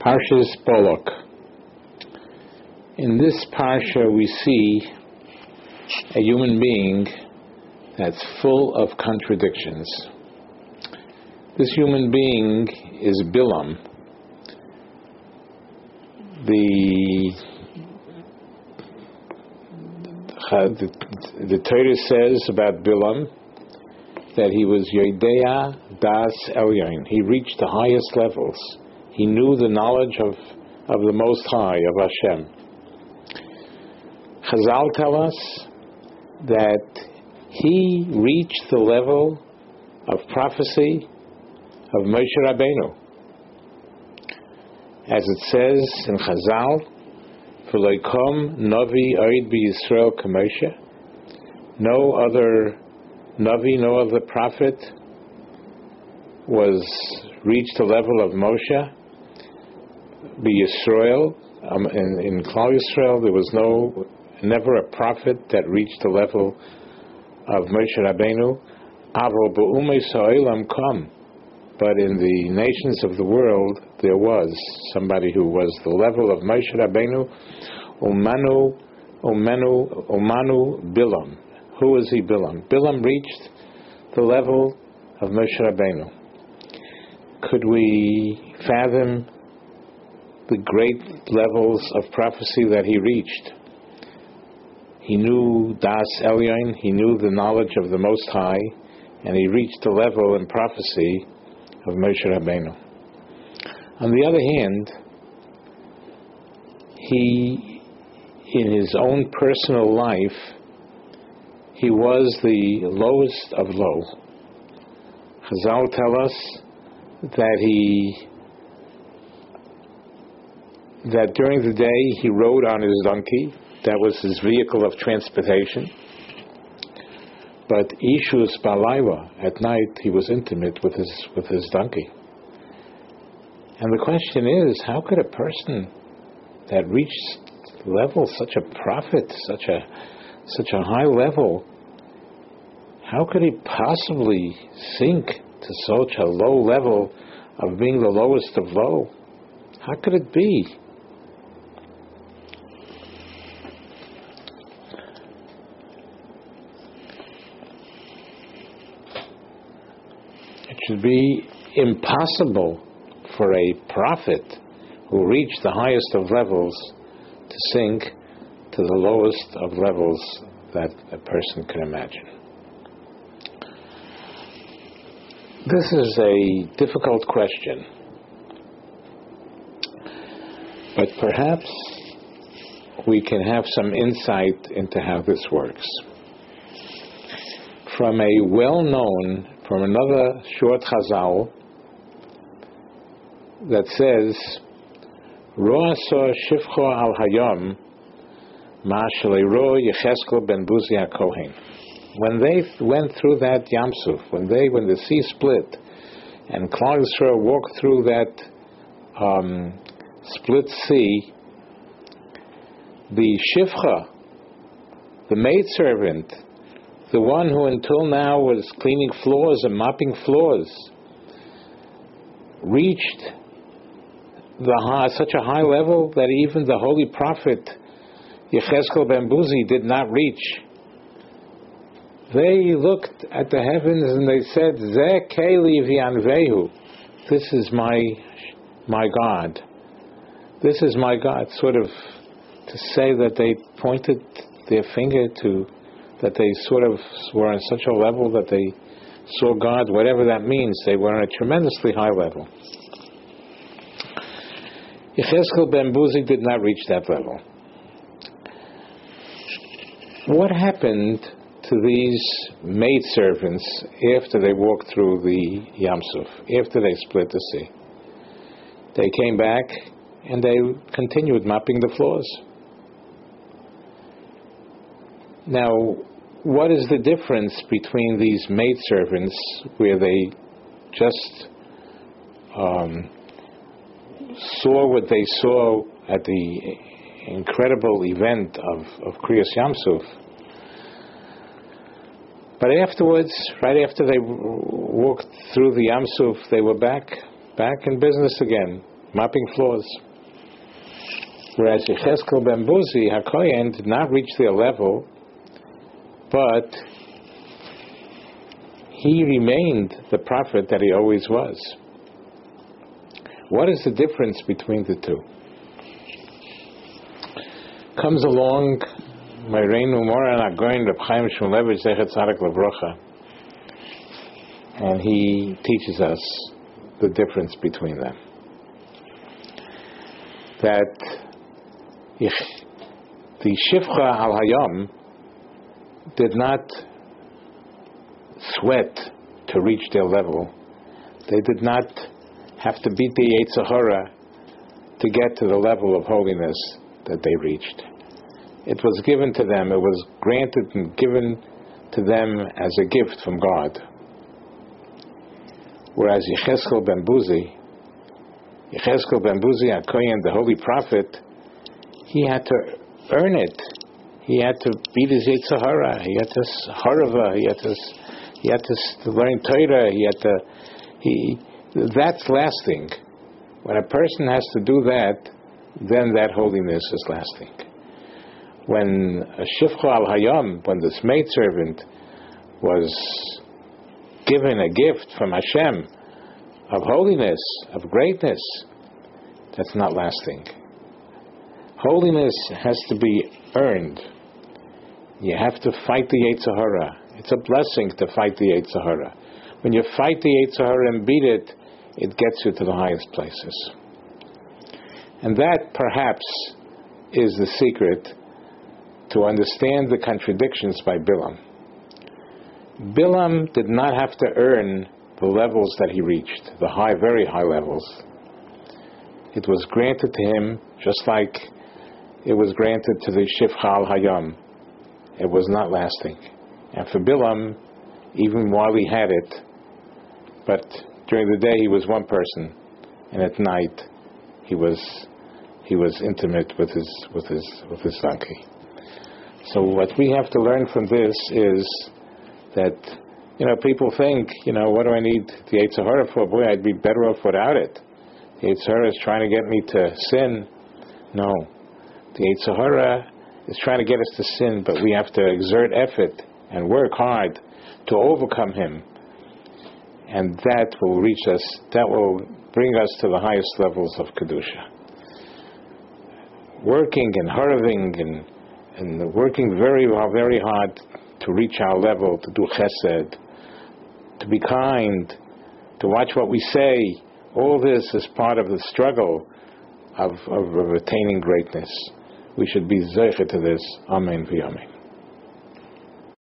Parshas Bolok. In this parsha, we see a human being that's full of contradictions. This human being is Bilam. The, the, the Torah says about Bilam that he was Yodea Das Elyon. He reached the highest levels. He knew the knowledge of, of the Most High, of Hashem. Chazal tell us that he reached the level of prophecy of Moshe Rabbeinu. As it says in Chazal, "V'loikom Navi Oid Yisrael Kamoshe." No other Navi, no other prophet was reached the level of Moshe. Be Yisrael um, in, in Klal Yisrael, there was no never a prophet that reached the level of Moshe Rabbeinu. Avol be'umei sa'olam come. But in the nations of the world, there was somebody who was the level of Moshe Rabbeinu, Umanu, Umanu, Umanu Bilam. Who is he, Bilam? Bilam reached the level of Moshe Rabbeinu. Could we fathom the great levels of prophecy that he reached? He knew Das Elyon, he knew the knowledge of the Most High, and he reached the level in prophecy of Moshe Rabbeinu. On the other hand, he, in his own personal life, he was the lowest of low. Chazal tell us that he that during the day he rode on his donkey. That was his vehicle of transportation. But Ishus Balayla, at night, he was intimate with his with his donkey. And the question is, how could a person that reached level, such a prophet, such a such a high level, how could he possibly sink to such a low level of being the lowest of low? How could it be? It should be impossible for a prophet who reached the highest of levels to sink to the lowest of levels that a person can imagine. This is a difficult question, but perhaps we can have some insight into how this works. From a well known from another short chazal that says, Ro'asa shifcho al hayom ma'ashalero Yecheskel ben Buzi Kohen. When they went through that Yamsuf, when they when the sea split, and Klal walked through that um, split sea, the shifcha, the maidservant the one who until now was cleaning floors and mopping floors, reached the high, such a high level that even the holy prophet Yecheskel ben Buzi did not reach. They looked at the heavens and they said, Ze keli This is my, my God. This is my God. Sort of to say that they pointed their finger to that they sort of were on such a level that they saw God, whatever that means, they were on a tremendously high level. Yecheskel ben Buzi did not reach that level. What happened to these maidservants after they walked through the Yamsuf, after they split the sea? They came back and they continued mopping the floors. Now, what is the difference between these maidservants where they just um, saw what they saw at the incredible event of, of Kriyas Yamsuf, but afterwards, right after they walked through the Yamsuf, they were back, back in business again. mopping floors. Whereas Yecheskel ben HaKoyen, did not reach their level, but he remained the prophet that he always was. What is the difference between the two? Comes along my Reinu Moran Agoin Reb Chaim Shmulevich Zechet Tzadok Levrocha, and he teaches us the difference between them. That the Shifcha al Hayam did not sweat to reach their level. They did not have to beat the Yetzer Hara to get to the level of holiness that they reached. It was given to them, it was granted and given to them as a gift from God. Whereas Yecheskel ben Buzi, Yecheskel ben Buzi, the holy prophet, he had to earn it. He had to beat his Yetzer Hara. He had to harava. He had to he had to learn Torah. He had to he that's lasting. When a person has to do that, then that holiness is lasting. When a Shifcha al Hayam, when this maidservant was given a gift from Hashem of holiness, of greatness, that's not lasting. Holiness has to be earned. You have to fight the Yetzer Hara. It's a blessing to fight the Yetzer Hara. When you fight the Yetzer Hara and beat it, it gets you to the highest places. And that perhaps is the secret to understand the contradictions by Bilam. Bilam did not have to earn the levels that he reached, the high, very high levels. It was granted to him just like it was granted to the Shifchal Hayam. It was not lasting. And for Bilam, even while he had it, but during the day he was one person, and at night he was he was intimate with his with his with his donkey. So what we have to learn from this is that you know people think you know what do I need the Yetzer Hara for? Boy, I'd be better off without it. The Yetzer Hara is trying to get me to sin. No, the Yetzer Hara is trying to get us to sin, but we have to exert effort and work hard to overcome him. And that will reach us, that will bring us to the highest levels of Kedusha. Working and hurrying and, and working very, very hard to reach our level, to do chesed, to be kind, to watch what we say, all this is part of the struggle of, of, of attaining greatness we should be zeicha to this. Amen v'yamin.